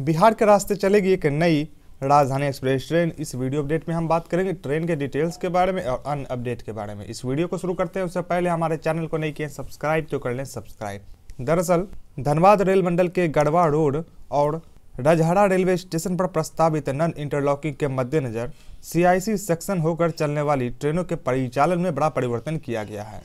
बिहार के रास्ते चलेगी एक नई राजधानी एक्सप्रेस ट्रेन। इस वीडियो अपडेट में हम बात करेंगे ट्रेन के डिटेल्स के बारे में और अन्य अपडेट के बारे में। इस वीडियो को शुरू करते हैं। उससे पहले हमारे चैनल को नहीं किए सब्सक्राइब तो कर लें सब्सक्राइब। दरअसल, धनबाद रेल मंडल के गढ़वा रोड और रजहरा रेलवे स्टेशन पर प्रस्तावित नन इंटरलॉकिंग के मद्देनजर सीआईसी सेक्शन होकर चलने वाली ट्रेनों के परिचालन में बड़ा परिवर्तन किया गया है।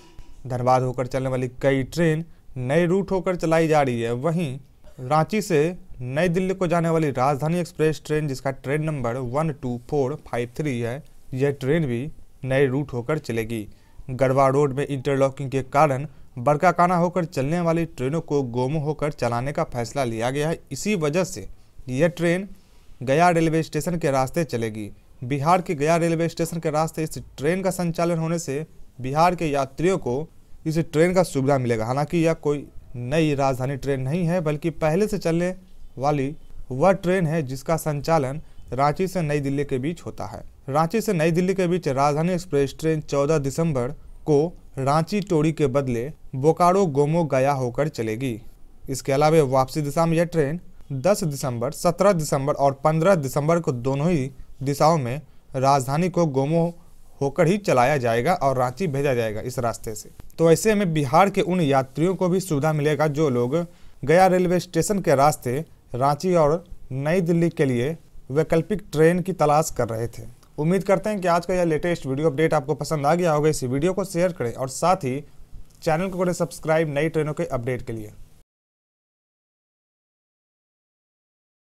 धनबाद होकर चलने वाली कई ट्रेन नए रूट होकर चलाई जा रही है। वहीं रांची से नई दिल्ली को जाने वाली राजधानी एक्सप्रेस ट्रेन, जिसका train number one two four five three है, यह ट्रेन भी नए रूट होकर चलेगी। गढ़वा रोड में इंटरलॉकिंग के कारण बरकाकाना होकर चलने वाली ट्रेनों को गोमो होकर चलाने का फैसला लिया गया है। इसी वजह से यह ट्रेन गया रेलवे स्टेशन के रास्ते चलेगी। बिहार के गया रेलवे स्टेशन के रास्ते इस ट्रेन का संचालन होने से बिहार के यात्रियों को इस ट्रेन का सुविधा मिलेगा। हालाँकि यह कोई नई राजधानी ट्रेन नहीं है, बल्कि पहले से चलने वाली वह ट्रेन है जिसका संचालन रांची से नई दिल्ली के बीच होता है। रांची से नई दिल्ली के बीच राजधानी एक्सप्रेस ट्रेन 14 दिसंबर को रांची टोड़ी के बदले बोकारो गोमो गया होकर चलेगी। इसके अलावा वापसी दिशा में यह ट्रेन 10 दिसंबर 17 दिसंबर और 15 दिसंबर को दोनों ही दिशाओं में राजधानी को गोमो होकर ही चलाया जाएगा और रांची भेजा जाएगा इस रास्ते से। तो ऐसे में बिहार के उन यात्रियों को भी सुविधा मिलेगा जो लोग गया रेलवे स्टेशन के रास्ते रांची और नई दिल्ली के लिए वैकल्पिक ट्रेन की तलाश कर रहे थे। उम्मीद करते हैं कि आज का यह लेटेस्ट वीडियो अपडेट आपको पसंद आ गया होगा। इसी वीडियो को शेयर करें और साथ ही चैनल को करें सब्सक्राइब नई ट्रेनों के अपडेट के लिए।